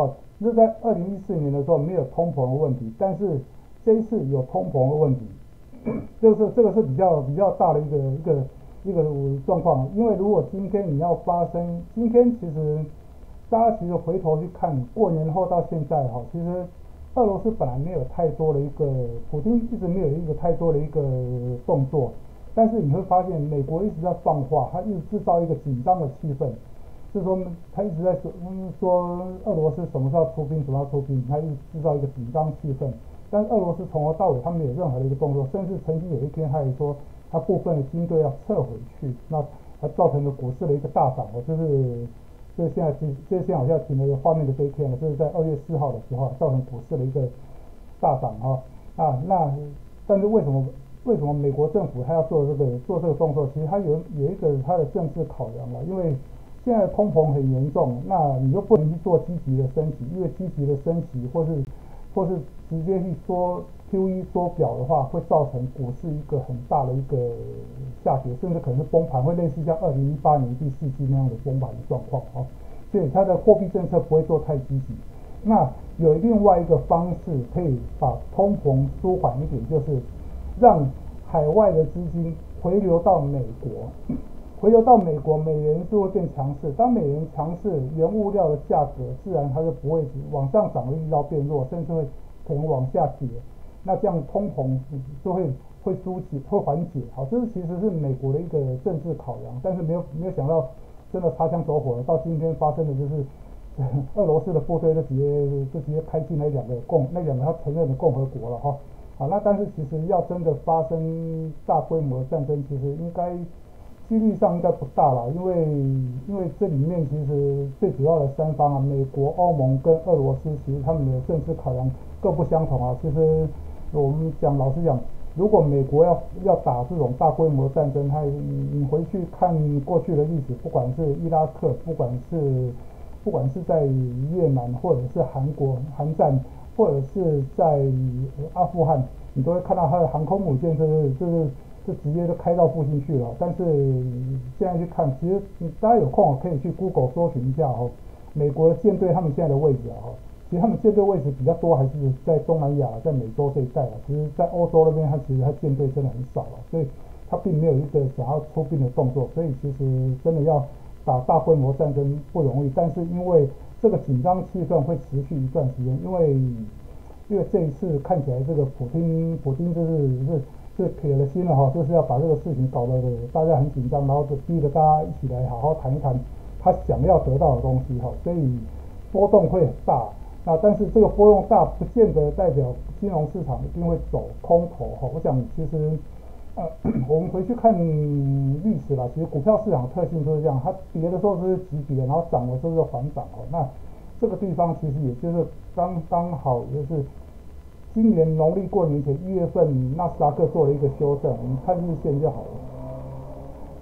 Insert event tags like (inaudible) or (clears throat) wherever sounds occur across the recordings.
好，那在二零一四年的时候没有通膨的问题，但是这一次有通膨的问题，(clears throat) 就是这个是比较比较大的一个一个一个状况。因为如果今天你要发生，今天其实大家其实回头去看过年后到现在哈，其实俄罗斯本来没有太多的一个，普京一直没有一个太多的一个动作。但是你会发现，美国一直在放话，他一直制造一个紧张的气氛，是说他一直在说，嗯，说俄罗斯什么时候出兵，什么时候出兵，他一直制造一个紧张气氛。但是俄罗斯从头到尾他没有任何的一个动作，甚至曾经有一天他也说，他部分的军队要撤回去，那还造成了股市的一个大涨。哦，就是这现在是这现在好像停了画面的这一天了，就是在二月四号的时候造成股市的一个大涨哈啊那但是为什么？为什么美国政府他要做这个做这个动作？其实他有有一个他的政治考量了，因为现在通膨很严重，那你又不能去做积极的升息，因为积极的升息或是或是直接去缩 QE 缩表的话，会造成股市一个很大的一个下跌，甚至可能是崩盘，会类似像二零一八年第四季那样的崩盘的状况啊。所以它的货币政策不会做太积极。那有另外一个方式可以把通膨舒缓一点，就是。让海外的资金回流到美国，回流到美国，美元就会变强势。当美元强势，原物料的价格自然它就不会往上涨的遇到变弱，甚至会可能往下跌。那这样通膨就会会疏解，会缓解。好，这是其实是美国的一个政治考量，但是没有没有想到，真的擦枪走火了。到今天发生的就是 (laughs) 俄罗斯的部队就直接就直接开进那两个共那两个他承认的共和国了哈。好，那但是其实要真的发生大规模战争，其实应该几率上应该不大了，因为因为这里面其实最主要的三方啊，美国、欧盟跟俄罗斯，其实他们的政治考量各不相同啊。其实我们讲老实讲，如果美国要要打这种大规模战争，他你回去看过去的历史，不管是伊拉克，不管是不管是在越南或者是韩国韩战。或者是在阿富汗，你都会看到他的航空母舰，就是就是就直接就开到附近去了。但是现在去看，其实大家有空可以去 Google 搜寻一下哦，美国舰队他们现在的位置啊，其实他们舰队位置比较多还是在东南亚，在美洲这一带啊。其实，在欧洲那边，他其实他舰队真的很少了，所以他并没有一个想要出兵的动作。所以其实真的要打大规模战争不容易，但是因为。这个紧张气氛会持续一段时间，因为因为这一次看起来这个普京普京就是是是铁了心了哈，就是要把这个事情搞得大家很紧张，然后就逼着大家一起来好好谈一谈他想要得到的东西哈，所以波动会很大。那但是这个波动大不见得代表金融市场一定会走空头哈。我想其实呃 (coughs) 我们回去看历史了，其实股票市场特性就是这样，它跌的时候是急跌，然后涨的时候是缓涨哦。那这个地方其实也就是刚刚好，就是今年农历过年前一月份，纳斯达克做了一个修正，我们看日线就好了。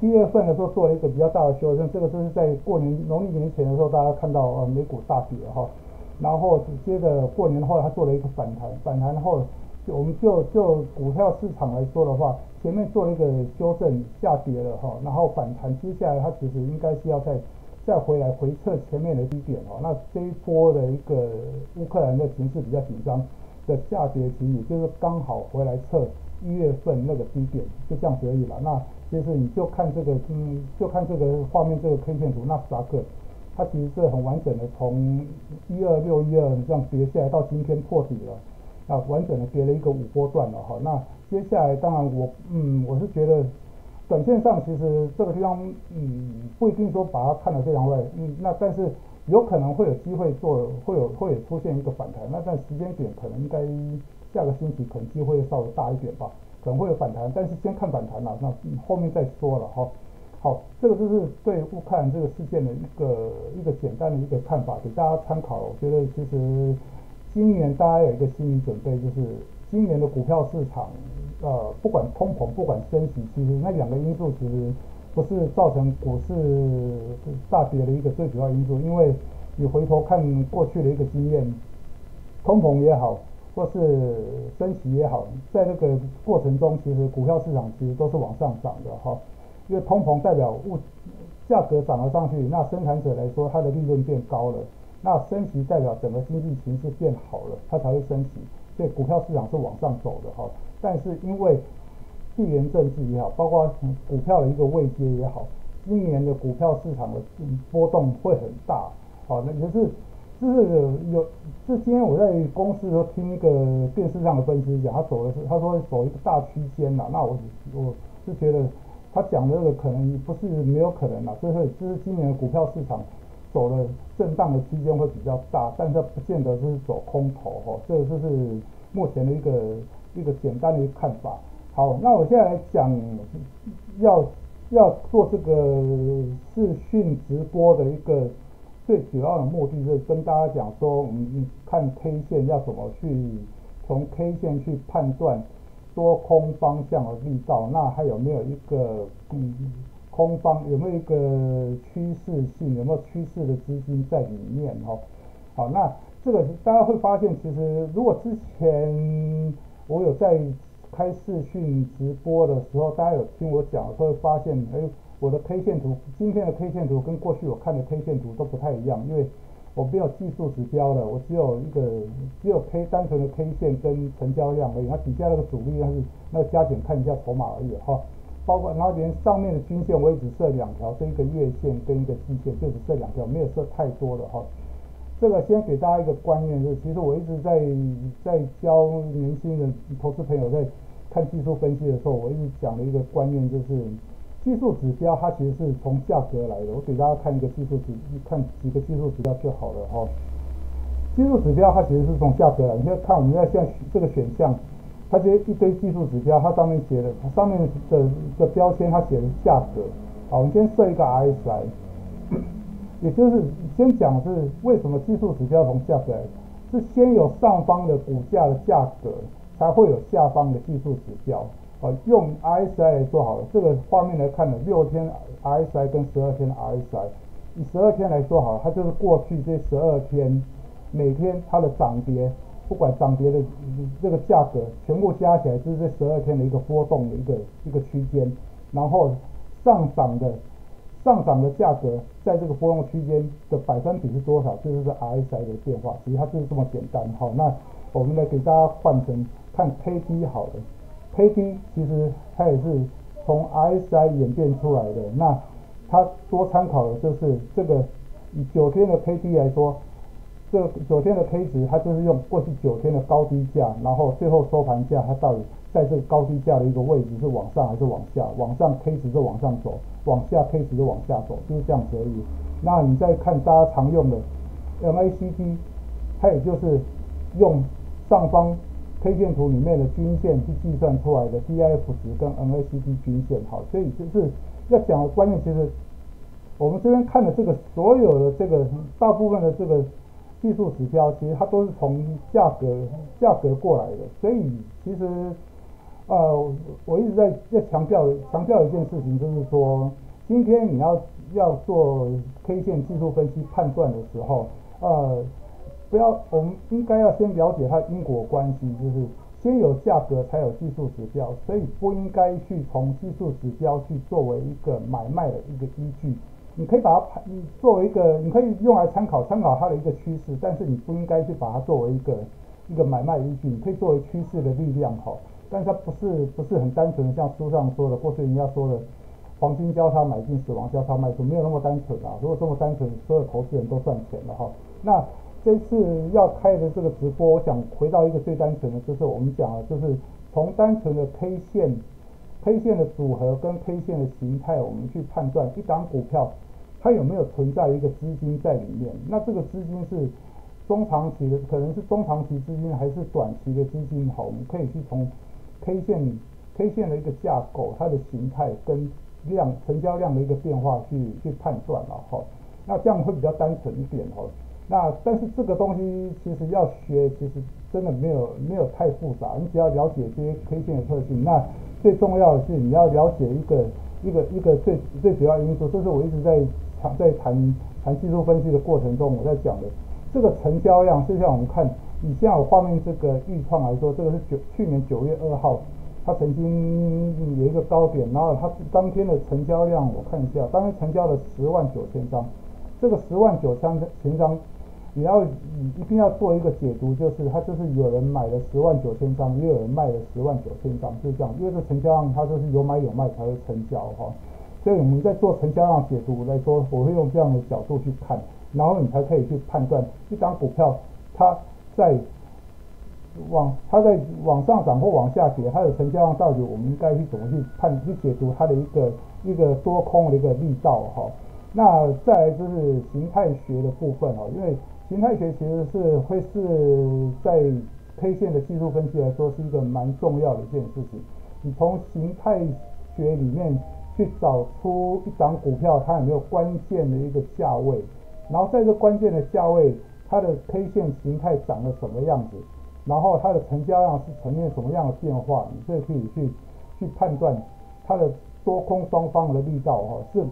一月份的时候做了一个比较大的修正，这个就是在过年农历年前的时候，大家看到呃美股大跌哈，然后接着过年后它做了一个反弹，反弹后就。我们就就股票市场来说的话，前面做了一个修正下跌了哈，然后反弹，接下来它其实应该是要再再回来回撤前面的低点哈。那这一波的一个乌克兰的形势比较紧张的下跌，其实就是刚好回来测一月份那个低点，就这样子而已了。那其实你就看这个，嗯，就看这个画面这个 K 线图，纳斯达克它其实是很完整的，从一二六一二这样跌下来到今天破底了。啊，完整的跌了一个五波段了哈。那接下来，当然我嗯，我是觉得短线上其实这个地方嗯，不一定说把它看得非常坏，嗯，那但是有可能会有机会做，会有会有出现一个反弹。那在时间点可能应该下个星期可能机会稍微大一点吧，可能会有反弹，但是先看反弹了，那后面再说了哈。好，这个就是对乌克兰这个事件的一个一个简单的一个看法，给大家参考。我觉得其实。今年大家有一个心理准备，就是今年的股票市场，呃，不管通膨，不管升息，其实那两个因素其实不是造成股市大跌的一个最主要因素。因为你回头看过去的一个经验，通膨也好，或是升息也好，在这个过程中，其实股票市场其实都是往上涨的哈。因为通膨代表物价格涨了上去，那生产者来说，它的利润变高了。那升息代表整个经济形势变好了，它才会升息，所以股票市场是往上走的哈。但是因为地缘政治也好，包括股票的一个位阶也好，今年的股票市场的波动会很大，好，那也是就是有，就今天我在公司的时候听一个电视上的分析讲，他走的是他说走一个大区间呐，那我我是觉得他讲的这个可能不是没有可能啦，就是就是今年的股票市场。走的震荡的区间会比较大，但是不见得是走空头哈，这个就是目前的一个一个简单的一个看法。好，那我现在来讲，要要做这个视讯直播的一个最主要的目的，是跟大家讲说，我们看 K 线要怎么去从 K 线去判断多空方向的力道，那还有没有一个嗯？空方有没有一个趋势性？有没有趋势的资金在里面？哦，好，那这个大家会发现，其实如果之前我有在开视讯直播的时候，大家有听我讲，会发现，哎，我的 K 线图，今天的 K 线图跟过去我看的 K 线图都不太一样，因为我没有技术指标了，我只有一个只有 K 单纯的 K 线跟成交量而已，它底下那个主力那是那加减看一下筹码而已，哈。包括然后连上面的均线我也只设两条，这一个月线跟一个季线就只设两条，没有设太多的哈。这个先给大家一个观念，就是其实我一直在在教年轻人投资朋友在看技术分析的时候，我一直讲的一个观念就是，技术指标它其实是从价格来的。我给大家看一个技术指，看几个技术指标就好了哈。技术指标它其实是从价格来，你现在看我们要现在这个选项。它这一堆技术指标，它上面写的，它上面的的标签，它写的价格。好，我们先设一个 RSI，也就是先讲是为什么技术指标从价格来，是先有上方的股价的价格，才会有下方的技术指标。啊，用 RSI 来说好了，这个画面来看呢，六天 RSI 跟十二天 RSI，以十二天来说好了，它就是过去这十二天每天它的涨跌。不管涨跌的这个价格，全部加起来就是这十二天的一个波动的一个一个区间，然后上涨的上涨的价格在这个波动区间的百分比是多少？就是这 RSI 的变化。其实它就是这么简单。好，那我们来给大家换成看 K D 好的，K D 其实它也是从 RSI 演变出来的。那它多参考的就是这个以九天的 K D 来说。这九天的 K 值，它就是用过去九天的高低价，然后最后收盘价，它到底在这个高低价的一个位置是往上还是往下？往上 K 值就往上走，往下 K 值就往下走，就是这样子而已。那你再看大家常用的 MACD，它也就是用上方 K 线图里面的均线去计算出来的 DIF 值跟 MACD 均线。好，所以就是要讲的观念，其实我们这边看的这个所有的这个大部分的这个。技术指标其实它都是从价格价格过来的，所以其实呃我一直在在强调强调一件事情，就是说今天你要要做 K 线技术分析判断的时候，呃不要我们应该要先了解它因果关系，就是先有价格才有技术指标，所以不应该去从技术指标去作为一个买卖的一个依据。你可以把它你作为一个，你可以用来参考参考它的一个趋势，但是你不应该去把它作为一个一个买卖依据。你可以作为趋势的力量哈，但是它不是不是很单纯的，像书上说的或是人家说的黄金交叉买进，死亡交叉卖出，没有那么单纯啊。如果这么单纯，所有投资人都赚钱了哈。那这次要开的这个直播，我想回到一个最单纯的，就是我们讲的，就是从单纯的 K 线 K 线的组合跟 K 线的形态，我们去判断一档股票。它有没有存在一个资金在里面？那这个资金是中长期的，可能是中长期资金还是短期的资金？好，我们可以去从 K 线 K 线的一个架构、它的形态跟量成交量的一个变化去去判断了哈。那这样会比较单纯一点哈。那但是这个东西其实要学，其实真的没有没有太复杂，你只要了解这些 K 线的特性。那最重要的是你要了解一个一个一个最最主要因素，这是我一直在。在谈谈技术分析的过程中，我在讲的这个成交量，就像我们看以现在我画面这个预创来说，这个是九去年九月二号，它曾经有一个高点，然后它当天的成交量，我看一下，当天成交了十万九千张，这个十万九千张千张也要你一定要做一个解读，就是它就是有人买了十万九千张，也有人卖了十万九千张，就这样，因为这成交量它就是有买有卖才会成交哈。所以我们在做成交量解读来说，我会用这样的角度去看，然后你才可以去判断一张股票它在往它在往上涨或往下跌，它的成交量到底我们应该去怎么去判去解读它的一个一个多空的一个力道哈。那再来就是形态学的部分哈，因为形态学其实是会是在 K 线的技术分析来说是一个蛮重要的一件事情。你从形态学里面去找出一档股票它有没有关键的一个价位，然后在这关键的价位，它的 K 线形态长得什么样子，然后它的成交量是呈现什么样的变化，你这可以去去判断它的多空双方的力道哈是。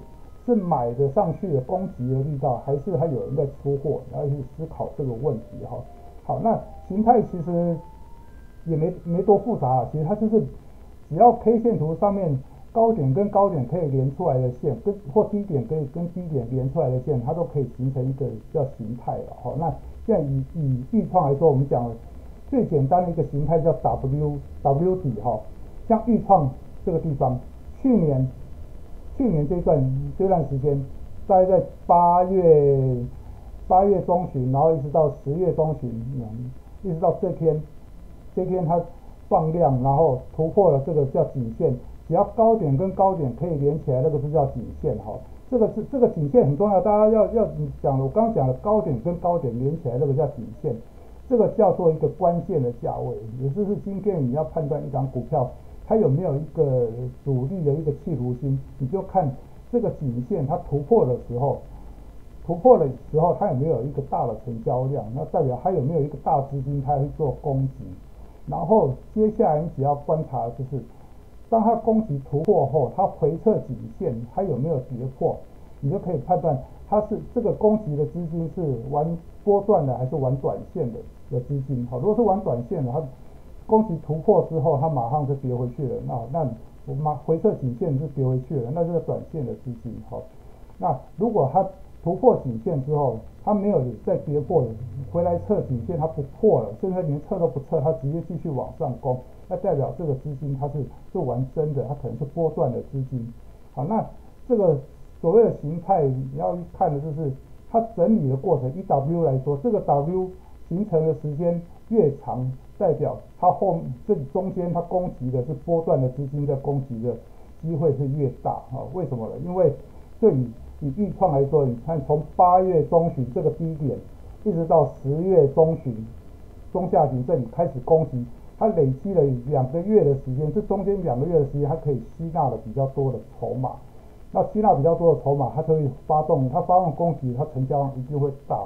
是买的上去的攻击的力道，还是还有人在出货？然后去思考这个问题哈。好，那形态其实也没没多复杂，其实它就是只要 K 线图上面高点跟高点可以连出来的线，跟或低点可以跟低点连出来的线，它都可以形成一个叫形态了哈。那现在以以预创来说，我们讲最简单的一个形态叫 W W 底哈，像预创这个地方，去年。去年这段这段时间，大概在八月八月中旬，然后一直到十月中旬，一直到这天，这天它放量，然后突破了这个叫颈线，只要高点跟高点可以连起来，那个是叫颈线哈。这个是这个颈线很重要，大家要要讲我刚刚讲的高点跟高点连起来，那个叫颈线，这个叫做一个关键的价位，也就是今天你要判断一张股票。它有没有一个主力的一个企图心？你就看这个颈线它突破的时候，突破的时候它有没有一个大的成交量？那代表它有没有一个大资金它去做攻击？然后接下来你只要观察就是，当它攻击突破后，它回撤颈线它有没有跌破？你就可以判断它是这个攻击的资金是玩波段的还是玩短线的的资金？好，如果是玩短线的，它。攻击突破之后，它马上就跌回去了。那那我马回撤颈线就跌回去了，那就是短线的资金好。那如果它突破颈线之后，它没有再跌破，回来测颈线它不破了，甚至连测都不测，它直接继续往上攻，那代表这个资金它是是玩真的，它可能是波段的资金。好，那这个所谓的形态你要看的就是它整理的过程。以 W 来说，这个 W 形成的时间越长。代表它后这中间它攻击的是波段的资金在攻击的机会是越大啊？为什么呢？因为对以以预创来说，你看从八月中旬这个低点，一直到十月中旬中下旬这里开始攻击，它累积了两个月的时间，这中间两个月的时间它可以吸纳了比较多的筹码，那吸纳比较多的筹码，它可以发动，它发动攻击，它成交量一定会大。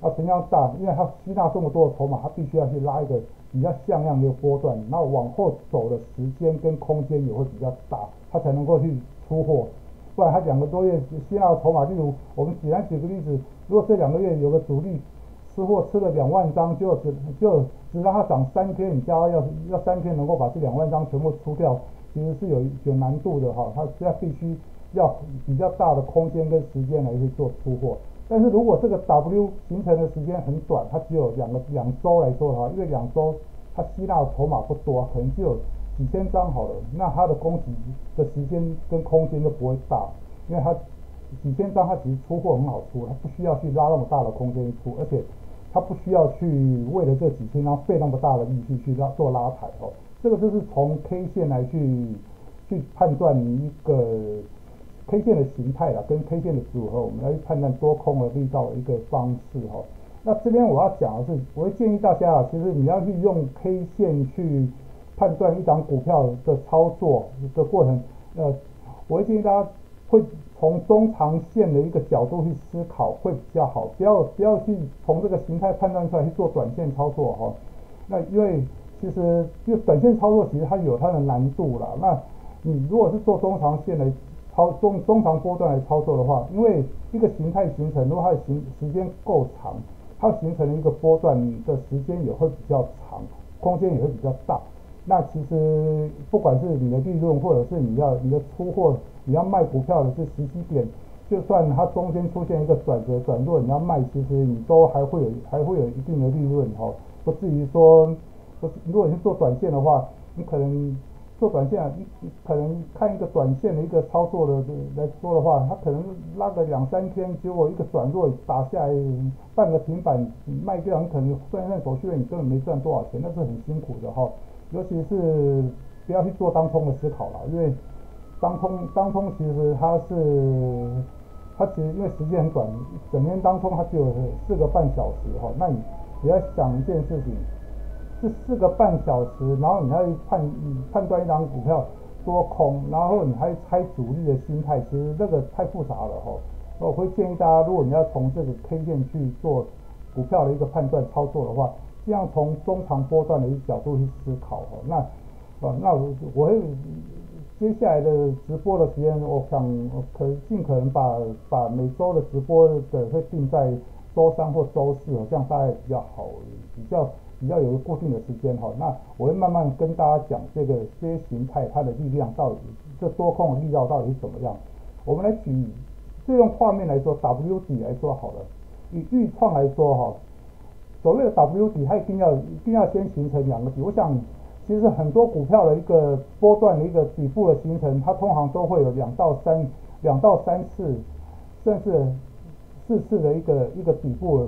那成交量大，因为它吸纳这么多的筹码，它必须要去拉一个比较像样的波段，那往后走的时间跟空间也会比较大，它才能够去出货。不然它两个多月吸纳的筹码，例如我们简单举个例子，如果这两个月有个主力吃货吃了两万张，就只就只让它涨三天，你叫要要三天能够把这两万张全部出掉，其实是有有难度的哈，它它必须要比较大的空间跟时间来去做出货。但是如果这个 W 形成的时间很短，它只有两个两周来说的话，因为两周它吸纳的筹码不多，可能只有几千张好了，那它的供给的时间跟空间就不会大，因为它几千张它其实出货很好出，它不需要去拉那么大的空间出，而且它不需要去为了这几千张费那么大的力气去拉做拉抬哦，这个就是从 K 线来去去判断一个。K 线的形态啦，跟 K 线的组合，我们来去判断多空的力道的一个方式哈。那这边我要讲的是，我会建议大家啊，其实你要去用 K 线去判断一档股票的操作的过程，呃，我会建议大家会从中长线的一个角度去思考会比较好，不要不要去从这个形态判断出来去做短线操作哈。那因为其实就短线操作其实它有它的难度啦。那你如果是做中长线的。操中中长波段来操作的话，因为一个形态形成，如果它的形时间够长，它形成了一个波段的时间也会比较长，空间也会比较大。那其实不管是你的利润，或者是你要你的出货，你要卖股票的是时机点，就算它中间出现一个转折转弱，你要卖，其实你都还会有还会有一定的利润哈，不至于说，不是如果你是做短线的话，你可能做短线，你可能看一个短线的一个操作的来说的话，它可能拉个两三天，结果一个转弱打下来半个平板卖掉，你可能算一算手续费，你根本没赚多少钱，那是很辛苦的哈，尤其是不要去做当冲的思考了，因为。当冲当冲其实它是，它其实因为时间很短，整天当冲它只有四个半小时哈，那你你要想一件事情，这四个半小时，然后你要判判断一张股票多空，然后你还猜主力的心态，其实这个太复杂了哈。我会建议大家，如果你要从这个 K 线去做股票的一个判断操作的话，这样从中长波段的一个角度去思考哈，那啊那我我会。接下来的直播的时间，我想可尽可能把把每周的直播的会定在周三或周四，这样大概比较好，比较比较有个固定的时间哈。那我会慢慢跟大家讲这个些形态它的力量到底，这多空的力道到底是怎么样。我们来举，就用画面来说，W 底来说好了。以预创来说哈，所谓的 W 底，它一定要一定要先形成两个底，我想。其实很多股票的一个波段的一个底部的形成，它通常都会有两到三两到三次，甚至四次的一个一个底部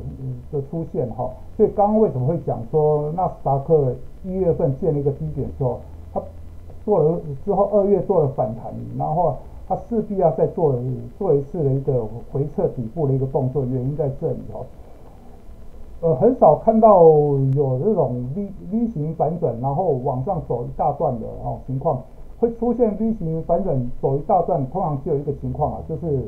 的出现哈。所以刚刚为什么会讲说纳斯达克一月份建了一个低点之后，它做了之后二月做了反弹，然后它势必要再做做一次的一个回撤底部的一个动作，原因在这里哈。呃，很少看到有这种 V V 型反转，然后往上走一大段的哦情况，会出现 V 型反转走一大段，通常只有一个情况啊，就是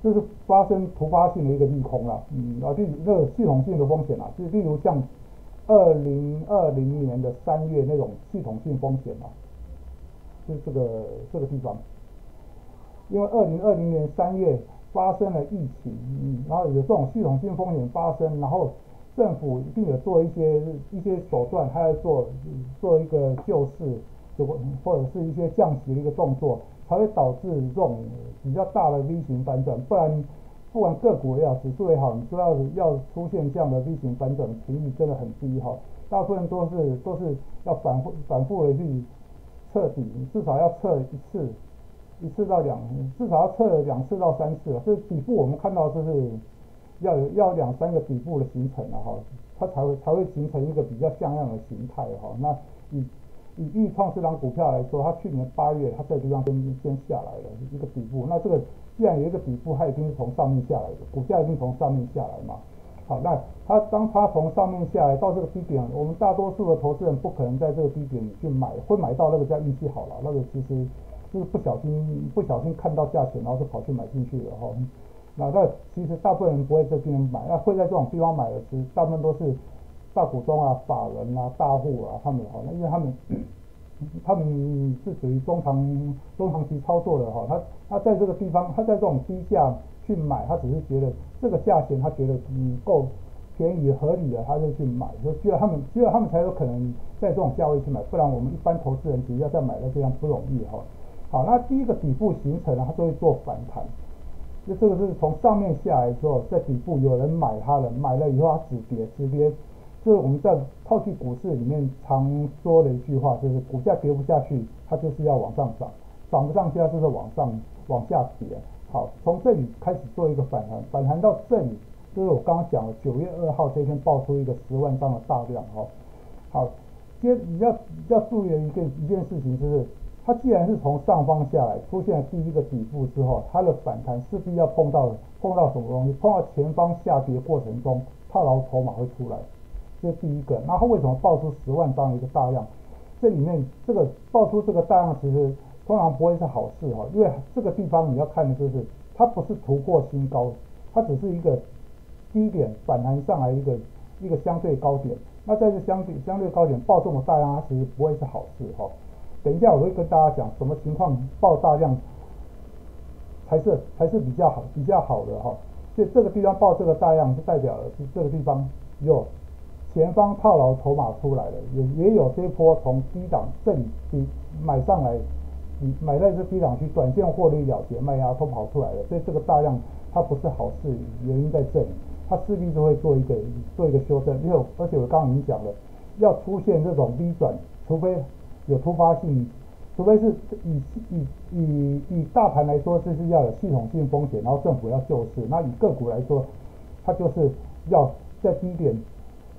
就是发生突发性的一个利空了，嗯，啊，例那个系统性的风险啊，就例如像二零二零年的三月那种系统性风险啊，就这个这个地方，因为二零二零年三月。发生了疫情，然后有这种系统性风险发生，然后政府一定有做一些一些手段，他要做做一个救市，就或者是一些降息的一个动作，才会导致这种比较大的 V 型反转。不然，不管个股也好，指数也好，你知道要出现这样的 V 型反转频率真的很低哈。大部分都是都是要反复反复的去测底，至少要测一次。一次到两，至少要测两次到三次了。这底部我们看到就是要有要两三个底部的形成了哈，它才会才会形成一个比较像样的形态哈。那以以豫创这张股票来说，它去年八月它这个地方先先下来了一个底部，那这个既然有一个底部，它已经从上面下来了，股价已经从上面下来嘛。好，那它当它从上面下来到这个低点，我们大多数的投资人不可能在这个低点去买，会买到那个叫运气好了，那个其实。就是不小心不小心看到价钱，然后就跑去买进去了哈。那那其实大部分人不会在这边买，那会在这种地方买的，其实大部分都是大股东啊、法人啊、大户啊他们哈。那因为他们 (clears throat) 他们是属于中长中长期操作的哈。他他在这个地方，他在这种低价去买，他只是觉得这个价钱他觉得嗯够便宜合理的，他就去买。就只有他们只有他们才有可能在这种价位去买，不然我们一般投资人其实要再买到这样不容易哈。好，那第一个底部形成了，它就会做反弹。就这个是从上面下来之后，在底部有人买它了，买了以后它止跌，止跌。这是我们在套去股市里面常说的一句话，就是股价跌不下去，它就是要往上涨；涨不上去，它就是往上往下跌。好，从这里开始做一个反弹，反弹到这里，就是我刚刚讲的九月二号这天爆出一个十万张的大量。哈，好，接你要要注意的一件一件事情就是。它既然是从上方下来，出现了第一个底部之后，它的反弹势必要碰到碰到什么东西？碰到前方下跌过程中套牢筹码会出来，这是第一个。然后为什么爆出十万张一个大量？这里面这个爆出这个大量，其实通常不会是好事哈，因为这个地方你要看的就是它不是突破新高，它只是一个低点反弹上来一个一个相对高点。那在这相对相对高点爆这么大量，它其实不会是好事哈。等一下，我会跟大家讲什么情况爆大量才是才是比较好比较好的哈。所以这个地方爆这个大量，就代表的是这个地方有前方套牢筹码出来了，也也有这波从低档这里低买上来买在这低档区，短线获利了结，卖压都跑出来了，所以这个大量它不是好事，原因在这里，它势必就会做一个做一个修正，因为而且我刚刚已经讲了，要出现这种 V 转，除非有突发性，除非是以以以以大盘来说，这是要有系统性风险，然后政府要救市，那以个股来说，它就是要在低点。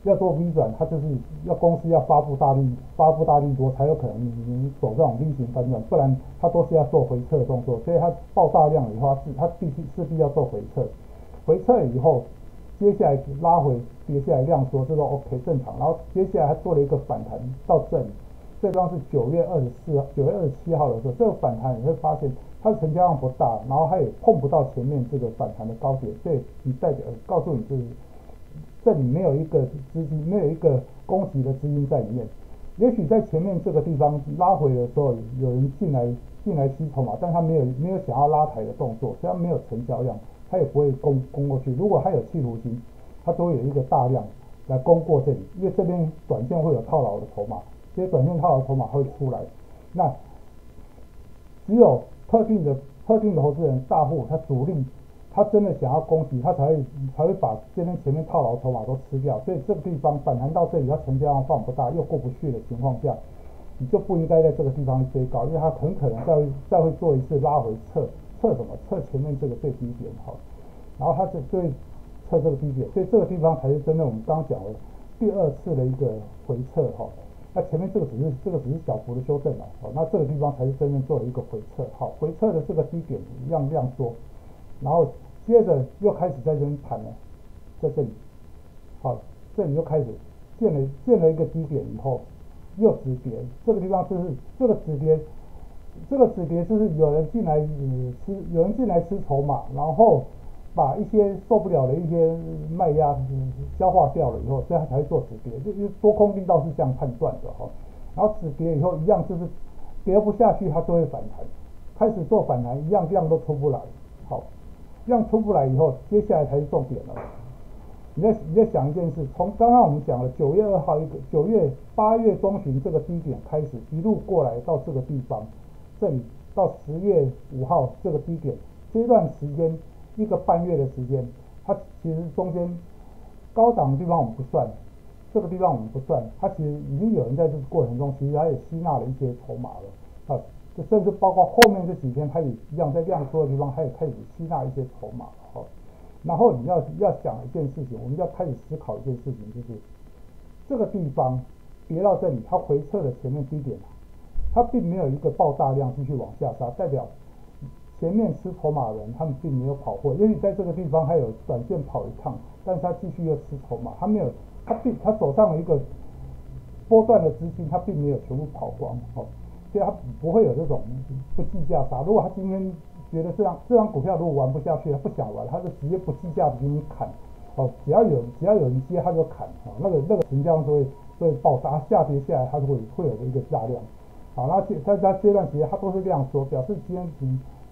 要做 V 转，它就是要公司要发布大力发布大力多，才有可能你走这种 V 型反转，不然它都是要做回撤的动作。所以它爆大量以后，是它必须势必要做回撤，回撤以后，接下来拉回跌下来量缩，这个 OK 正常。然后接下来它做了一个反弹到这里，这方是九月二十四号、九月二十七号的时候，这个反弹你会发现它的成交量不大，然后它也碰不到前面这个反弹的高点，所以你代表告诉你是。这里没有一个资金，没有一个供给的资金在里面。也许在前面这个地方拉回的时候，有人进来进来吸筹码，但他没有没有想要拉抬的动作，虽然没有成交量，他也不会攻攻过去。如果他有企图心，他都会有一个大量来攻过这里，因为这边短线会有套牢的筹码，这些短线套牢筹码会出来。那只有特定的特定的投资人大户，他主力。他真的想要攻击，他才会才会把这边前面套牢筹码都吃掉，所以这个地方反弹到这里，它成交量放不大，又过不去的情况下，你就不应该在这个地方追高，因为它很可能再会再会做一次拉回测测什么测前面这个最低点哈，然后它是最测这个低点，所以这个地方才是真正我们刚刚讲的第二次的一个回撤哈，那前面这个只是这个只是小幅的修正了，好，那这个地方才是真正做了一个回撤，好，回撤的这个低点一样量缩，然后。接着又开始在这边盘了，在这里，好，这里又开始建了建了一个低点以后，又止跌，这个地方就是这个止跌，这个止跌就是有人进来吃，有人进来吃筹码，然后把一些受不了的一些卖压消化掉了以后，这样才会做止跌，就就多空力道是这样判断的哈。然后止跌以后一样就是跌不下去，它就会反弹，开始做反弹，一样量都出不来，好。量出不来以后，接下来才是重点了。你在你在想一件事，从刚刚我们讲了九月二号一个九月八月中旬这个低点开始，一路过来到这个地方，这里到十月五号这个低点，这段时间一个半月的时间，它其实中间高档的地方我们不算，这个地方我们不算，它其实已经有人在这个过程中，其实它也吸纳了一些筹码了，啊。就甚至包括后面这几天，它也一样在量缩的地方，它也开始吸纳一些筹码了哈。然后你要要想一件事情，我们要开始思考一件事情，就是这个地方跌到这里，它回撤的前面低点，它并没有一个爆大量继续往下杀，代表前面吃筹码的人他们并没有跑货，因为在这个地方还有短线跑一趟，但是他继续又吃筹码，他没有，他并他手上了一个波段的资金，他并没有全部跑光哦。所以他不会有这种不计价杀。如果他今天觉得这样这张股票如果玩不下去，他不想玩，他就直接不计价的给你砍。哦，只要有只要有人接，他就砍。啊，那个那个成交量就会会爆炸，下跌下来，它就会会有一个大量。好，那这在它这段时间，它都是这样说，表示今天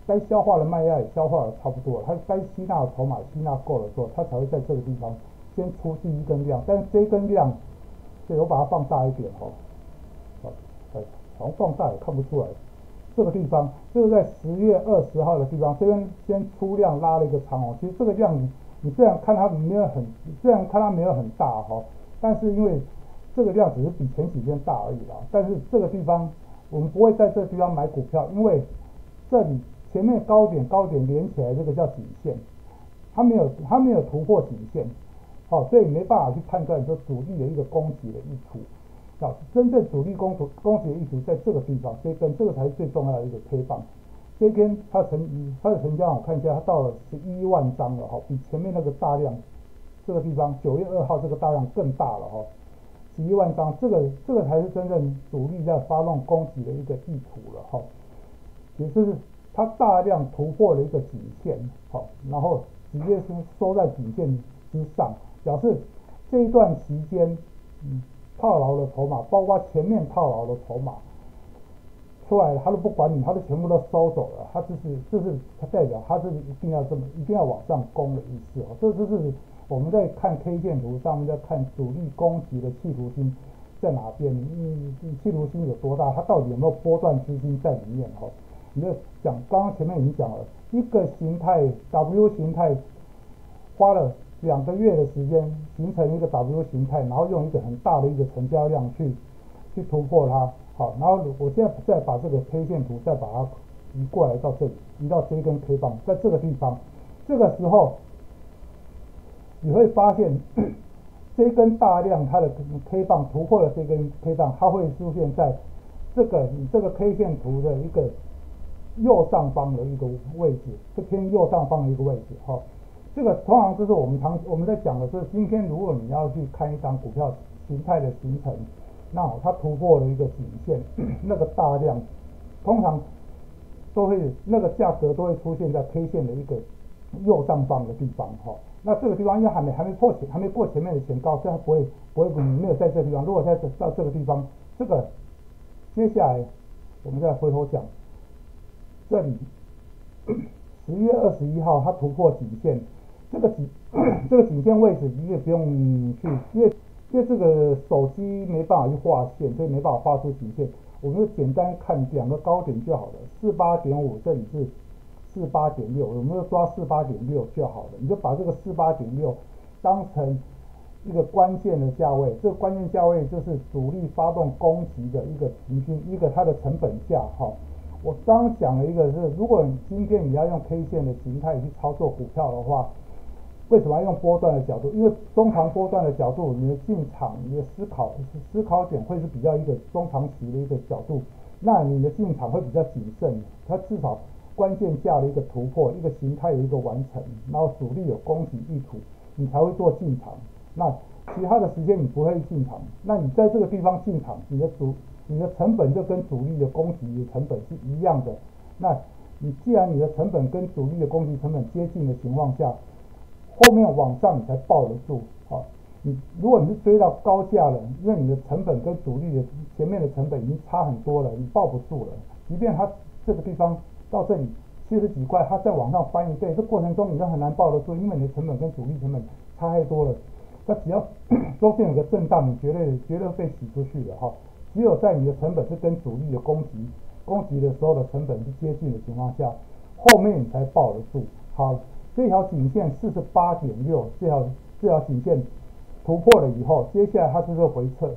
该消化的卖压也消化的差不多了，它该吸纳的筹码吸纳够了之后，它才会在这个地方先出第一根量。但是这一根量，对我把它放大一点哈。好像放大也看不出来，这个地方就是在十月二十号的地方，这边先出量拉了一个长哦。其实这个量你你虽然看它没有很，虽然看它没有很大哈，但是因为这个量只是比前几天大而已啦。但是这个地方我们不会在这个地方买股票，因为这里前面高点高点连起来，这个叫颈线，它没有它没有突破颈线，好，所以没办法去判断说主力的一个攻击的意图。真正主力攻图攻击的意图在这个地方，这根这个才是最重要的一个 K 棒。这根它成它的成交量，我看一下，它到了十一万张了哈，比前面那个大量这个地方九月二号这个大量更大了哈，十一万张，这个这个才是真正主力在发动攻击的一个意图了哈，也就是它大量突破了一个颈线，好，然后直接是收在颈线之上，表示这一段时间，嗯。套牢的筹码，包括前面套牢的筹码出来了，他都不管你，他都全部都收走了。他就是，就是他代表他是一定要这么，一定要往上攻的意思哦。这就是我们在看 K 线图上面在看主力攻击的企图心，在哪边？你你企图心有多大？它到底有没有波段资金在里面？哈，你就讲，刚刚前面已经讲了，一个形态 W 形态花了两个月的时间形成一个 W 形态，然后用一个很大的一个成交量去去突破它。好，然后我现在再把这个 K 线图再把它移过来到这里，移到这一根 K 棒，在这个地方，这个时候你会发现。(coughs) 这根大量它的 K 棒突破了这根 K 棒，它会出现在这个你这个 K 线图的一个右上方的一个位置，是偏右上方的一个位置。哈，这个通常就是我们常我们在讲的是，今天如果你要去看一张股票形态的形成，那它突破了一个颈线，(coughs) 那个大量通常都会那个价格都会出现在 K 线的一个右上方的地方。哈。那这个地方因为还没还没破前，还没过前面的前高，所以它不会不会没有在这个地方。如果在这到这个地方，这个接下来我们再回头讲，这里十月二十一号它突破颈线，这个颈这个颈线位置你也不用去，因为因为这个手机没办法去画线，所以没办法画出颈线。我们就简单看两个高点就好了，四八点五这里是。四八点六，我们就抓四八点六就好了。你就把这个四八点六当成一个关键的价位，这个关键价位就是主力发动攻击的一个平均，一个它的成本价。哈，我刚讲了一个是，如果你今天你要用 K 线的形态去操作股票的话，为什么要用波段的角度？因为中长波段的角度，你的进场、你的思考思考点会是比较一个中长期的一个角度，那你的进场会比较谨慎，它至少。关键价的一个突破，一个形态的一个完成，然后主力有攻击意图，你才会做进场。那其他的时间你不会进场。那你在这个地方进场，你的主你的成本就跟主力的攻击成本是一样的。那你既然你的成本跟主力的攻击成本接近的情况下，后面往上你才抱得住。好，你如果你是追到高价了，因为你的成本跟主力的前面的成本已经差很多了，你抱不住了。即便它这个地方。到这里七十几块，它再往上翻一倍，这过程中你都很难抱得住，因为你的成本跟主力成本差太多了。它只要 (clears throat) 中间有个震荡，你绝对绝对被洗出去的哈。只有在你的成本是跟主力的攻击攻击的时候的成本是接近的情况下，后面你才抱得住。好，这条颈线四十八点六，这条这条颈线突破了以后，接下来它就是回撤。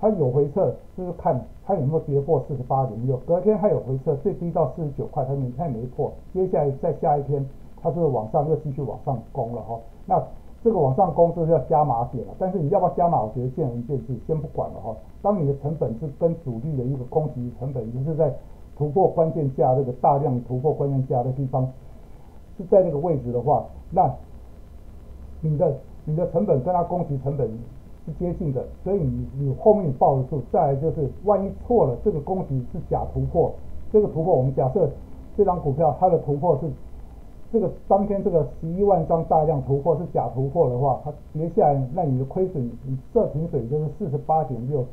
它有回撤，就是看它有没有跌破四十八点六。隔天它有回撤，最低到四十九块，它没它没破。接下来再下一天，它是往上又继续往上攻了哈。那这个往上攻就是要加码点了，但是你要不要加码，我觉得见仁见智，先不管了哈。当你的成本是跟主力的一个攻击成本，就是在突破关键价这个大量突破关键价的地方，是在那个位置的话，那你的你的成本跟它攻击成本是。接近的，所以你你后面报得住。再来就是，万一错了，这个攻击是假突破。这个突破，我们假设这张股票它的突破是这个当天这个十一万张大量突破是假突破的话，它跌下来，那你的亏损，你设停损就是四十八点六，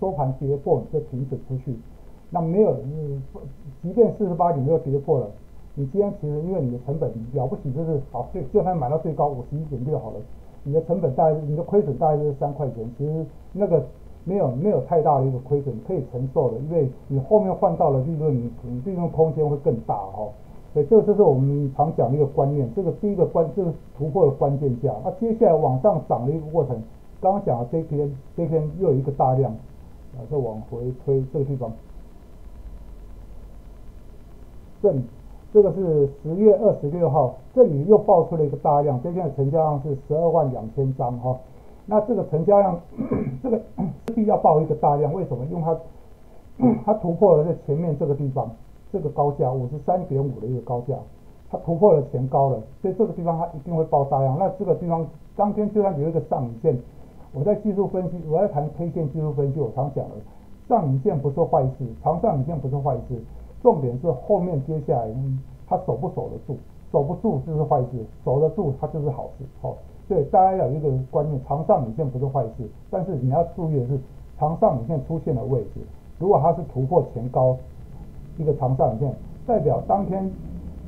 收盘跌破你就停损出去。那没有，你，即便四十八点六跌破了，你今天其实因为你的成本了不起，就是好，就就算买到最高五十一点六好了。你的成本大概，你的亏损大概就是三块钱，其实那个没有没有太大的一个亏损，可以承受的，因为你后面换到了利润，你利润空间会更大哈。所以这个就是我们常讲的一个观念，这个第一个关这个突破的关键价。那接下来往上涨的一个过程，刚刚讲了这天这天又有一个大量，啊，再往回推这个地方，这里。这个是十月二十六号，这里又爆出了一个大量，这天的成交量是十二万两千张哈。那这个成交量，(clears throat) 这个势必要爆一个大量，为什么？因为它 (clears throat) 它突破了在前面这个地方，这个高价五十三点五的一个高价，它突破了前高了，所以这个地方它一定会爆大量。那这个地方当天就算有一个上影线，我在技术分析，我在谈 K 线技术分析，我常讲的，上影线不是坏事，长上影线不是坏事。重点是后面接下来，它守不守得住？守不住就是坏事，守得住它就是好事。好，对大家有一个观念，长上影线不是坏事，但是你要注意的是，长上影线出现的位置，如果它是突破前高一个长上影线，代表当天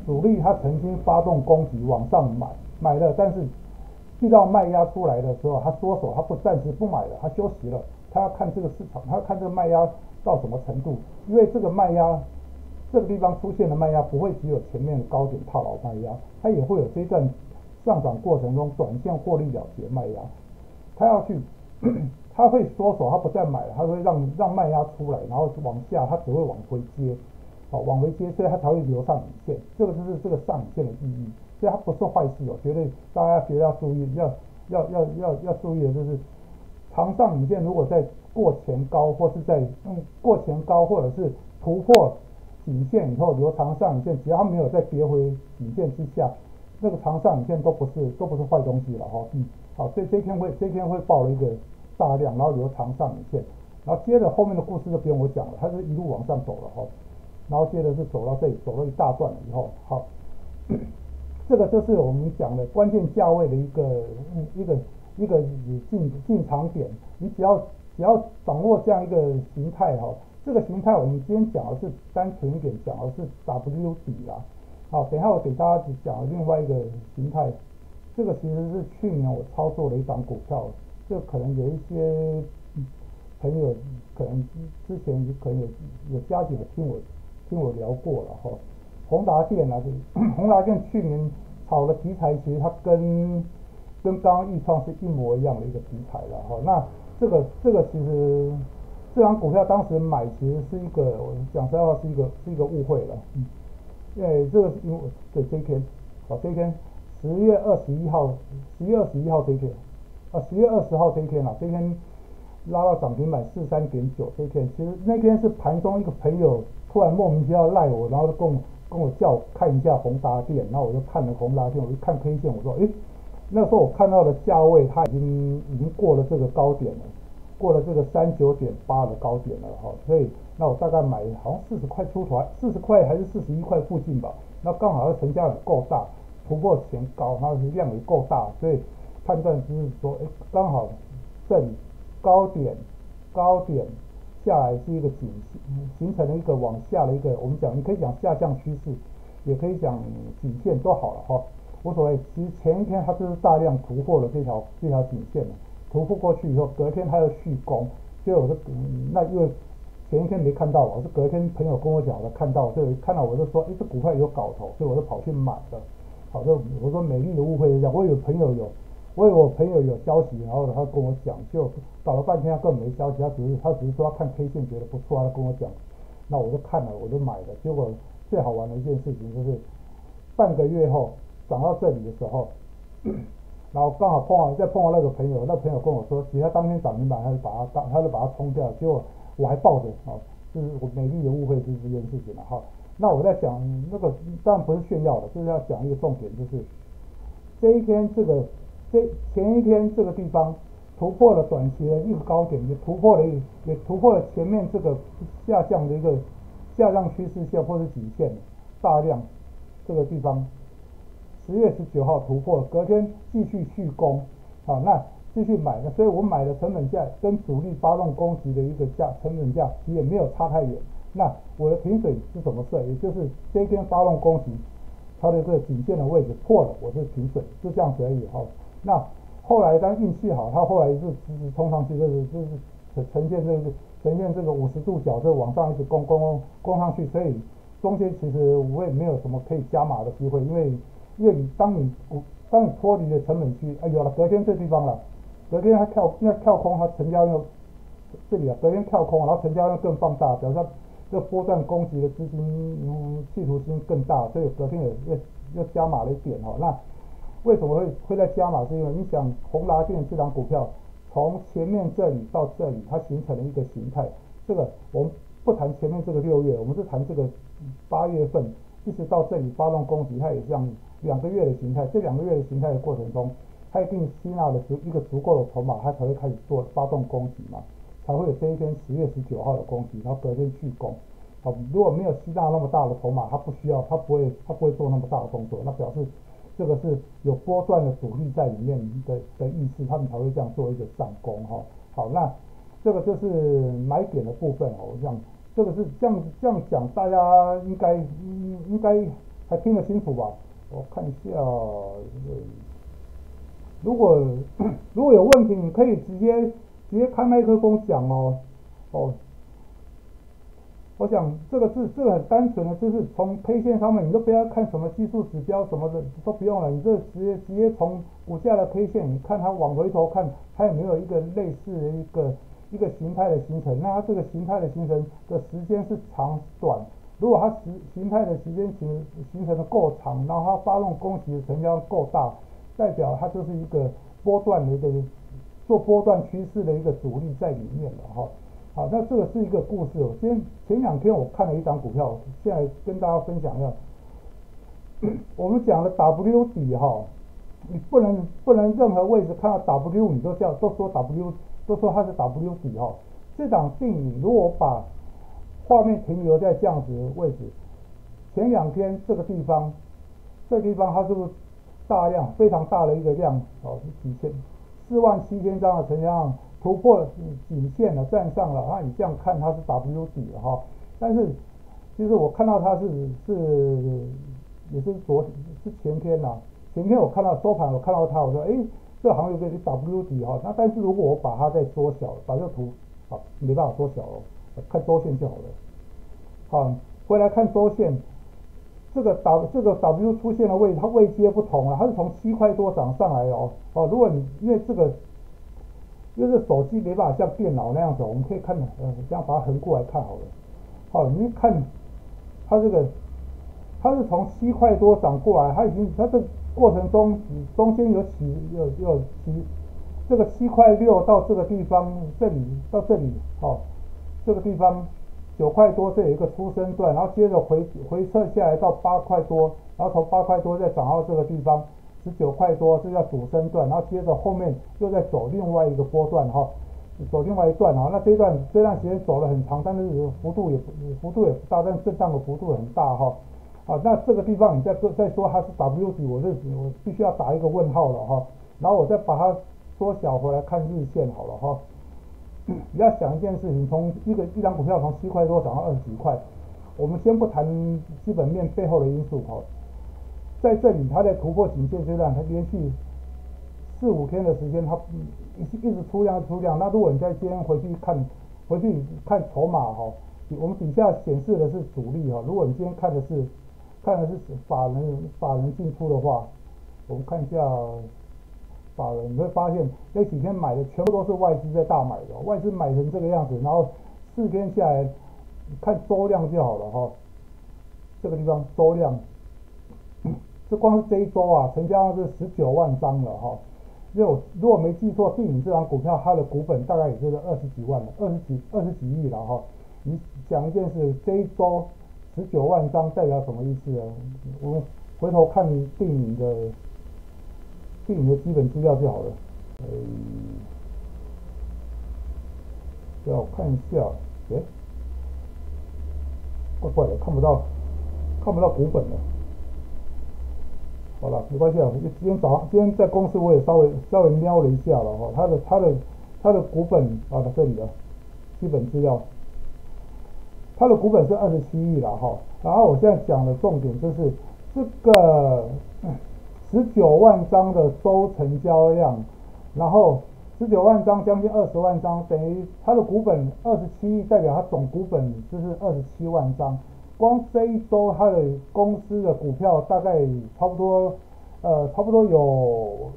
主力他曾经发动攻击往上买买了，但是遇到卖压出来的时候，他缩手，他不暂时不买了，他休息了，他要看这个市场，他要看这个卖压到什么程度，因为这个卖压这个地方出现的卖压不会只有前面高点套牢卖压，它也会有这段上涨过程中短线获利了结卖压，他要去，(clears throat) 他会缩手，他不再买了，他会让让卖压出来，然后往下，他只会往回接，好往回接，所以他才会留上影线，这个就是这个上影线的意义。所以它不是坏事哦，绝对大家绝对要注意，要要要要要注意的就是长上影线如果在过前高或是在嗯过前高或者是突破颈线以后留长上影线，只要它没有再跌回颈线之下，那个长上影线都不是都不是坏东西了哈，嗯，好，所以这天会这天会爆了一个大量，然后留长上影线，然后接着后面的故事就不用我讲了，它是一路往上走了哈，然后接着是走到这里，走了一大段了以后，好。这个就是我们讲的关键价位的一个一个一个进进场点，你只要只要掌握这样一个形态哈，这个形态我们今天讲的是单纯一点，讲的是 W 底啦。好，等一下我给大家讲另外一个形态，这个其实是去年我操作的一张股票，这可能有一些朋友可能之前可能有有加紧的听我跟我聊过了哈。宏达电啊，(coughs) 宏达电去年炒的题材，其实它跟跟刚刚预创是一模一样的一个题材了哈。那这个这个其实这张股票当时买其实是一个，我讲实话是一个是一个误会了，嗯，因为这个是因为对这一天，好这一天十月二十一号，十月二十一号这一天，啊十月二十号这一天啊，这一天拉到涨停板四三点九这一天，其实那天是盘中一个朋友突然莫名其妙赖我，然后就跟我。跟我叫看一下宏达电，然后我就看了宏达电，我就看 K 线，我说，诶，那时候我看到的价位，它已经已经过了这个高点了，过了这个三九点八的高点了哈，所以那我大概买好像四十块出头，四十块还是四十一块附近吧，那刚好成交也够大，突破前高，它是量也够大，所以判断就是说，诶，刚好这里高点高点。下来是一个颈形成了一个往下的一个，我们讲你可以讲下降趋势，也可以讲颈线都好了哈，无所谓。其实前一天它就是大量突破了这条这条颈线了，突破过去以后，隔天它又续攻，所以我说，那因为前一天没看到，我是隔天朋友跟我讲的，看到，所以看到我就说，哎，这股票有搞头，所以我就跑去买了。好，就我说美丽的误会是这样，我有朋友有。我有我朋友有消息，然后他跟我讲，就搞了半天他根本没消息，他只是他只是说他看 K 线觉得不错，他跟我讲，那我就看了，我就买了。结果最好玩的一件事情就是半个月后涨到这里的时候，(clears throat) 然后刚好碰到再碰到那个朋友，那朋友跟我说，其实他当天涨停板，他就把它当他就把它冲掉，结果我还抱着啊，就是我美丽的误会就是这件事情了哈。那我在讲那个当然不是炫耀的，就是要讲一个重点，就是这一天这个。这前一天这个地方突破了短期的一个高点，也突破了，也突破了前面这个下降的一个下降趋势线或者颈线，大量这个地方十月十九号突破，隔天继续续攻，好，那继续买的，所以我买的成本价跟主力发动攻击的一个价成本价也没有差太远。那我的停损是什么事？也就是这天发动攻击，它的这个颈线的位置破了，我是停损，就这样子而已哈。那后来当运气好，它后来是是冲上去，就是就是呈现这个呈现这个五十度角，就往上一直攻攻攻上去，所以中间其实我也没有什么可以加码的机会，因为因为当你当你脱离了成本区，哎有了隔天这地方了，隔天它跳因为跳空它成交又这里啊，隔天跳空，然后成交又更放大，表示这波段攻击的资金嗯企图心更大，所以隔天也又又加码了一点哦，那。为什么会会在加码？是因为你想宏达电这张股票从前面这里到这里，它形成了一个形态。这个我们不谈前面这个六月，我们是谈这个八月份一直到这里发动攻击，它也是这样两个月的形态。这两个月的形态的过程中，它一定吸纳了足一个足够的筹码，它才会开始做发动攻击嘛，才会有这一天十月十九号的攻击，然后隔天续攻。好，如果没有吸纳那么大的筹码，它不需要，它不会，它不会做那么大的动作，那表示。这个是有波段的阻力在里面的的意思，他们才会这样做一个上攻哈。好，那这个就是买点的部分哦。我想这个是这样这样讲，大家应该应应该还听得清楚吧？我看一下，如果 (coughs) 如果有问题，你可以直接直接开麦克风讲哦，哦。我想这个是这个很单纯的，就是从 K 线上面，你都不要看什么技术指标什么的都不用了，你这直接直接从股价的 K 线，你看它往回头看，它有没有一个类似的一个一个形态的形成？那它这个形态的形成的时间是长短？如果它时形态的时间形形成的够长，然后它发动攻击的成交够大，代表它就是一个波段的一个做波段趋势的一个主力在里面了哈。好，那这个是一个故事哦。先前两天我看了一张股票，现在跟大家分享一下。(coughs) 我们讲的 W 底哈，你不能不能任何位置看到 W，你都叫都说 W，都说它是 W 底哈。这档电影，如果把画面停留在这样子的位置，前两天这个地方，这个地方它是不是大量非常大的一个量哦？是几千四万七千张的成交量。突破颈线了，站上了，那你这样看它是 W 底了哈。但是其实我看到它是是也是昨是前天呐，前天我看到收盘我看到它，我说哎，这好像有个 W 底哈。那但是如果我把它再缩小，把这个图好没办法缩小了，看周线就好了。好，回来看周线，这个 W 这个 W 出现的位它位阶不同啊，它是从七块多涨上来哦。哦，如果你因为这个。就是手机没办法像电脑那样子，我们可以看的，呃，这样把它横过来看好了。好，你看它这个，它是从七块多涨过来，它已经它这过程中中间有起有有起，这个七块六到这个地方这里到这里，好，这个地方九块多这有一个出生段，然后接着回回撤下来到八块多，然后从八块多再涨到这个地方。十九块多，这叫主升段，然后接着后面又在走另外一个波段哈，走另外一段哈，那这段这段时间走了很长，但是幅度也幅度也不大，但震荡的幅度很大哈，啊，那这个地方你再说再说它是 W 底，我认我必须要打一个问号了哈，然后我再把它缩小回来看日线好了哈，(coughs) 你要想一件事情，从一个一张股票从七块多涨到二十几块，我们先不谈基本面背后的因素哈。在这里，它在突破颈线阶段，它连续四五天的时间，它一一直出量出量。那如果你在今天回去看，回去看筹码哈，我们底下显示的是主力哈。如果你今天看的是看的是法人法人进出的话，我们看一下法人，你会发现那几天买的全部都是外资在大买的，外资买成这个样子，然后四天下来看周量就好了哈。这个地方周量。这光是这一周啊，成交量是十九万张了哈。因为我如果没记错，电影这张股票它的股本大概也就是二十几万了，二十几二十几亿了哈。你讲一件事，这一周十九万张代表什么意思呢？我们回头看电影的电影的基本资料就好了。呃，让我看一下，哎，怪怪的，看不到看不到股本了。好了，没关系啊。今天早上，今天在公司我也稍微稍微瞄了一下了哈，它的它的它的股本啊，在这里的基本资料，它的股本是二十七亿了哈。然后我现在讲的重点就是这个十九万张的周成交量，然后十九万张将近二十万张，等于它的股本二十七亿，代表它总股本就是二十七万张。光这一周，它的公司的股票大概差不多，呃，差不多有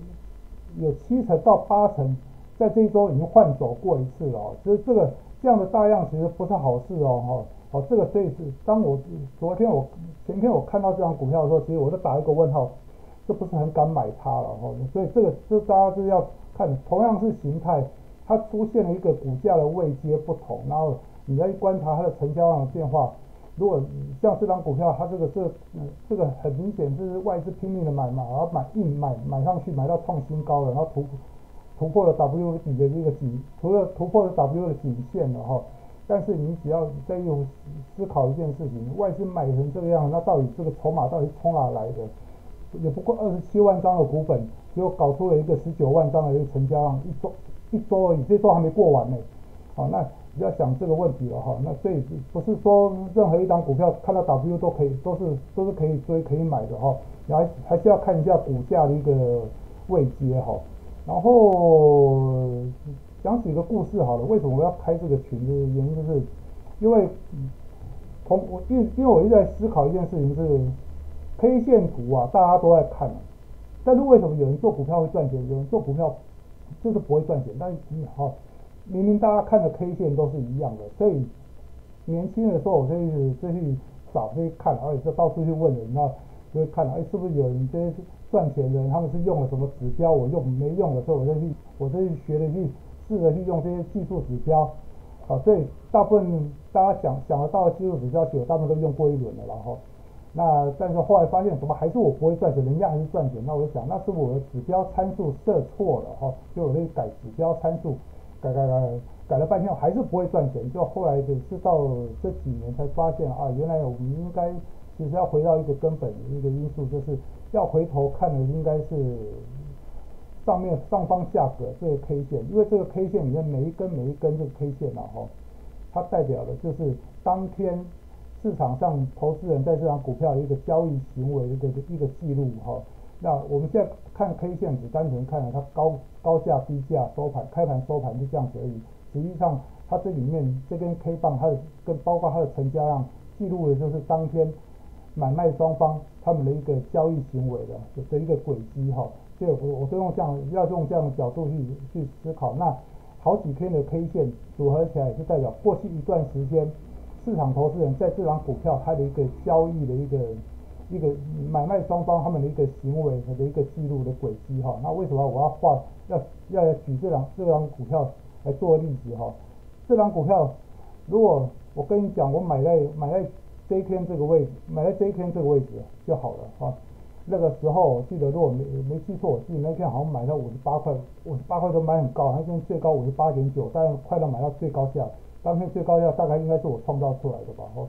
有七成到八成，在这一周已经换走过一次了。其实这个这样的大量其实不是好事哦，哈。哦，这个这一次，当我昨天我前天我看到这张股票的时候，其实我就打一个问号，就不是很敢买它了，哈。所以这个这大家是要看，同样是形态，它出现了一个股价的位阶不同，然后你要去观察它的成交量的变化。如果像这张股票，它这个这这个很明显是外资拼命的买嘛，然后买硬买买上去，买到创新高了，然后突突破了 W 底的这个颈，除了突破了 W 的颈线了哈，但是你只要再用思考一件事情，外资买成这个样，那到底这个筹码到底从哪来的？也不过二十七万张的股本，结果搞出了一个十九万张的一个成交量，一周一周而已，这周还没过完呢，好那。要想这个问题了哈，那所以不是说任何一张股票看到 W 都可以，都是都是可以追可以买的哈，还还是要看一下股价的一个位阶哈。然后讲几个故事好了，为什么我要开这个群？就是原因就是，因为从我因因为我一直在思考一件事情是，K 线图啊，大家都在看，但是为什么有人做股票会赚钱，有人做股票就是不会赚钱？但是好，明明大家看的 K 线都是一样的，所以年轻的时候我就就去找去看，而且就到处去问人，那就会看，哎，是不是有人这些赚钱的人，他们是用了什么指标，我用没用的时候，我就去我就去学着去试着去用这些技术指标，好，所以大部分大家想想得到的技术指标，其实大部分都用过一轮了，然后那但是后来发现怎么还是我不会赚钱，人家还是赚钱，那我就想那是我的指标参数设错了，哈，就我去改指标参数，改改改改了半天我，还是不会赚钱，就后来就是到这几年才发现啊，原来我们应该。其实要回到一个根本的一个因素，就是要回头看的应该是上面上方价格这个 K 线，因为这个 K 线里面每一根每一根这个 K 线啊，哈，它代表的就是当天市场上投资人在这张股票一个交易行为的一个一个记录哈。那我们现在看 K 线只单纯看它高高价低价收盘开盘收盘就这样子而已，实际上它这里面这根 K 棒它的跟包括它的成交量记录的就是当天。买卖双方他们的一个交易行为的的一个轨迹哈，所以我我都用这样要用这样的角度去去思考。那好几天的 K 线组合起来，就代表过去一段时间市场投资人在这张股票它的一个交易的一个一个买卖双方他们的一个行为的一个记录的轨迹哈。那为什么我要画要要举这张这张股票来做例子哈？这张股票如果我跟你讲，我买在买在。这一天这个位置买在这一天这个位置就好了哈。那个时候我记得如果没没记错，我记得那天好像买到五十八块，五十八块都买很高，那天最高五十八点九，但快到买到最高价，当天最高价大概应该是我创造出来的吧。哦，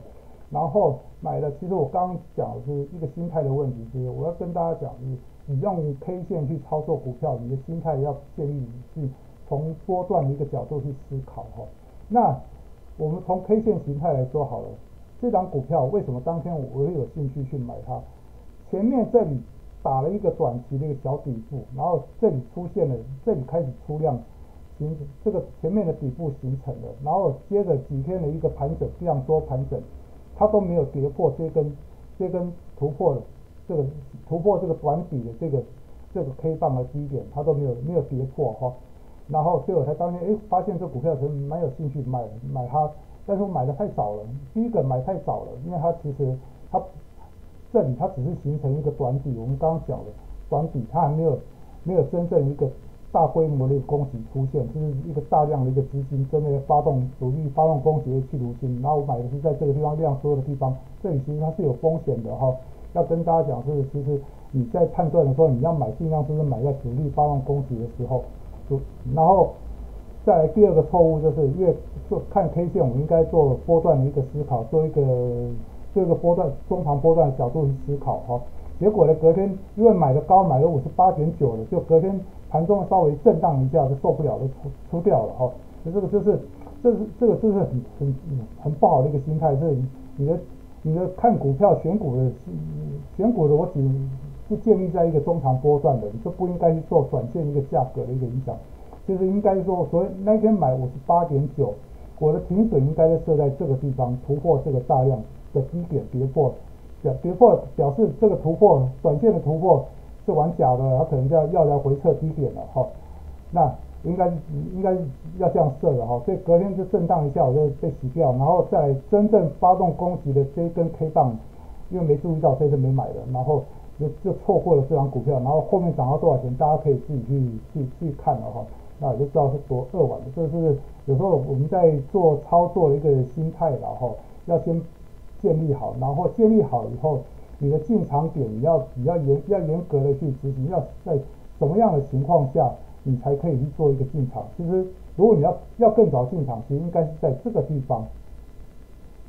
然后买了，其实我刚刚讲的是一个心态的问题，就是我要跟大家讲，你你用 K 线去操作股票，你的心态要建立是从波段的一个角度去思考哈。那我们从 K 线形态来说好了。这张股票为什么当天我会有兴趣去买它？前面这里打了一个短期的一个小底部，然后这里出现了，这里开始出量，形这个前面的底部形成了，然后接着几天的一个盘整，量缩盘整，它都没有跌破这根这根突破了这个突破这个短底的这个这个 K 棒的低点，它都没有没有跌破哈，然后所以我才当天哎发现这股票是蛮有兴趣买买它。但是我买的太早了，第一个买太早了，因为它其实它这里它只是形成一个短底，我们刚刚讲的短底，它还没有没有真正一个大规模的一个供给出现，就是一个大量的一个资金真的发动主力发动攻击的企图心。然后我买的是在这个地方量缩的地方，这里其实它是有风险的哈。要跟大家讲是，其实你在判断的时候，你要买尽量就是买在主力发动供给的时候，就然后。再来第二个错误就是越做看 K 线，我们应该做波段的一个思考，做一个做一个波段中长波段的角度去思考哈。结果呢，隔天因为买的高，买了五十八点九的，就隔天盘中稍微震荡一下就受不了，就出出掉了哈。这个就是这是这个就是很很很不好的一个心态，是你你的你的看股票选股的选股的，我只是建立在一个中长波段的，你就不应该去做短线一个价格的一个影响。就是应该说，所以那天买五十八点九，我的停损应该是设在这个地方，突破这个大量的低点跌破，表跌破表示这个突破短线的突破是玩假的，它可能要要来回撤低点了哈。那应该应该要这样设的哈，所以隔天就震荡一下，我就被洗掉，然后再真正发动攻击的这一根 K 棒，因为没注意到，所以就没买了，然后就就错过了这张股票，然后后面涨到多少钱，大家可以自己去去去看了哈。那就知道是多扼腕的，这是有时候我们在做操作的一个心态然后要先建立好，然后建立好以后，你的进场点你要比较严要严格的去执行，要在什么样的情况下你才可以去做一个进场？其实如果你要要更早进场，其实应该是在这个地方，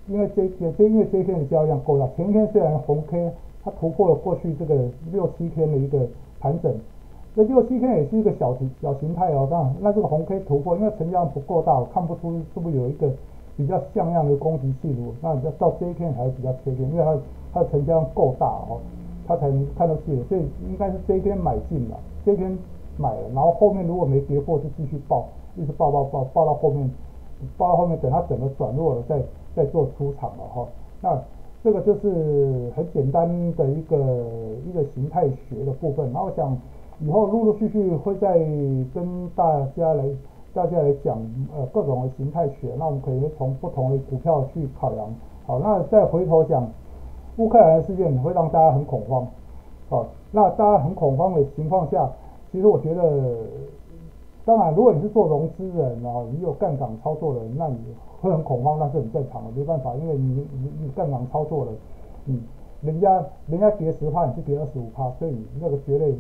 因为这天这因为这一天的交易量够大，前天虽然红 K 它突破了过去这个六七天的一个盘整。这六七天也是一个小形小形态哦，那那这个红 K 突破，因为成交量不够大，我看不出是不是有一个比较像样的攻击气度。那到这一天还是比较确定，因为它它的成交量够大哦，它才能看到去，所以应该是这一天买进了，这一天买了，然后后面如果没跌破就继续报，一直报报报报到后面，报到后面等它整个转弱了再再做出场了哈。那这个就是很简单的一个一个形态学的部分，然后想以后陆陆续续会再跟大家来大家来讲呃各种的形态学，那我们可以从不同的股票去考量。好，那再回头讲乌克兰事件会让大家很恐慌，好，那大家很恐慌的情况下，其实我觉得，当然如果你是做融资人啊，你有杠杆操作的，那你会很恐慌，那是很正常的，没办法，因为你你你杠杆操作了，嗯，人家人家跌十趴，你是跌二十五趴，所以那个绝对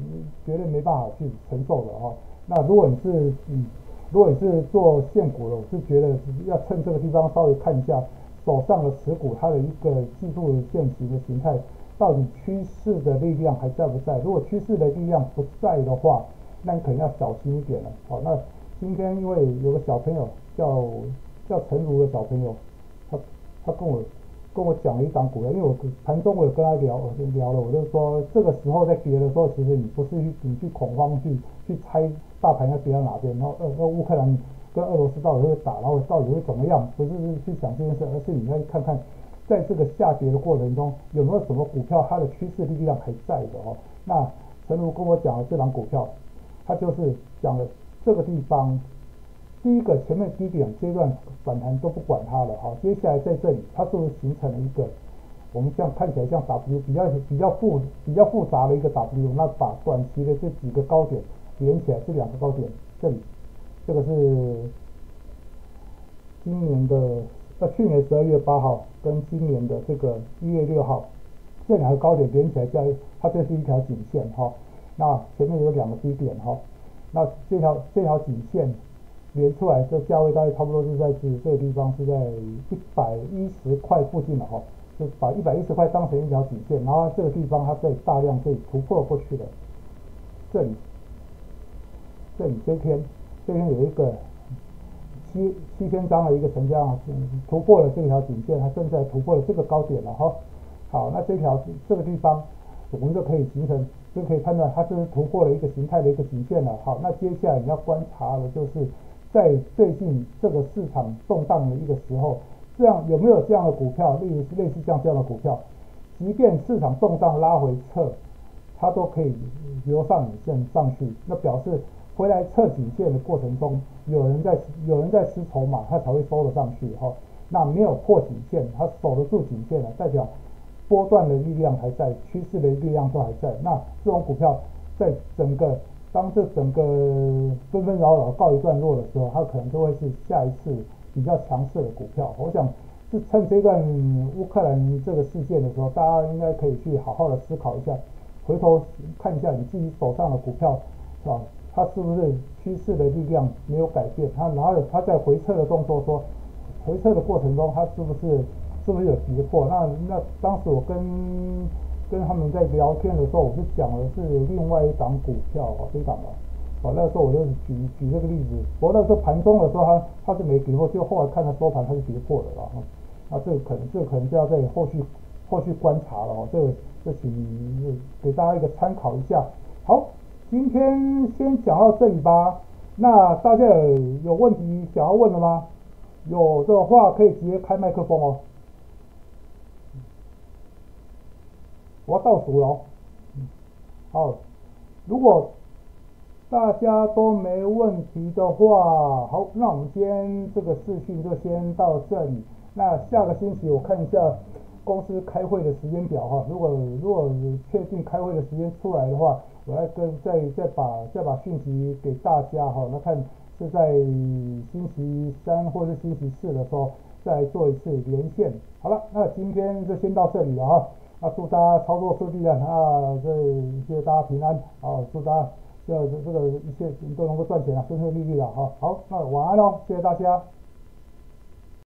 绝对没办法去承受的哈。那如果你是嗯，如果你是做现股的，我是觉得要趁这个地方稍微看一下。手上的持股，它的一个技术线型的形态，到底趋势的力量还在不在？如果趋势的力量不在的话，那你可能要小心一点了。好，那今天因为有个小朋友叫叫陈如的小朋友，他他跟我跟我讲了一张股票，因为我盘中我有跟他聊我就聊了，我就说这个时候在跌的时候，其实你不是去你去恐慌去去猜大盘要跌到哪边，然后呃呃乌克兰。跟俄罗斯到底会打，然后到底会怎么样？不是去想这件事，而是你要看看，在这个下跌的过程中，有没有什么股票它的趋势力量还在的哦。那陈如跟我讲的这档股票，他就是讲了这个地方，第一个前面低点阶段反弹都不管它了哈，接下来在这里它是不是形成了一个我们像看起来像 W 比较比较复比较复杂的一个 W，那把短期的这几个高点连起来，这两个高点这里。这个是今年的，呃，去年十二月八号跟今年的这个一月六号这两个高点连起来，叫它这是一条颈线哈。那前面有两个低点哈。那这条这条颈线连出来，这价位大概差不多是在这这个地方是在一百一十块附近了哈。就把一百一十块当成一条颈线，然后这个地方它在大量被突破过去的，这里，这里这天。这边有一个七七千张的一个成交啊，突破了这条颈线，它正在突破了这个高点了哈。好，那这条这个地方，我们就可以形成，就可以判断它是突破了一个形态的一个颈线了。好，那接下来你要观察的就是在最近这个市场动荡的一个时候，这样有没有这样的股票，例如类似像这样的股票，即便市场动荡拉回撤，它都可以留上影线上去，那表示。回来测颈线的过程中，有人在有人在吃筹码，它才会收得上去哈。那没有破颈线，它守得住颈线了，代表波段的力量还在，趋势的力量都还在。那这种股票在整个当这整个纷纷扰扰告一段落的时候，它可能就会是下一次比较强势的股票。我想是趁这段乌克兰这个事件的时候，大家应该可以去好好的思考一下，回头看一下你自己手上的股票，是吧？它是不是趋势的力量没有改变？它拿了它在回撤的动作？说回撤的过程中，它是不是是不是有跌破？那那当时我跟跟他们在聊天的时候，我是讲的是另外一档股票啊，这档啊，哦那时候我就举举这个例子。我那时候盘中的时候，它它是没跌破，就后来看它收盘它是跌破的了哈。那这个可能这个可能就要在后续后续观察了哦。这个这请给大家一个参考一下。好。今天先讲到这里吧。那大家有有问题想要问的吗？有的话可以直接开麦克风哦。我要倒数了。好，如果大家都没问题的话，好，那我们今天这个视讯就先到这里。那下个星期我看一下公司开会的时间表哈。如果如果确定开会的时间出来的话。我要跟再再把再把讯息给大家哈，那看是在星期三或者星期四的时候再做一次连线。好了，那今天就先到这里了哈。那祝大家操作顺利啊！啊，这谢谢大家平安啊！祝大家这这个一切都能够赚钱啊，顺顺利利的哈。好，那晚安喽，谢谢大家。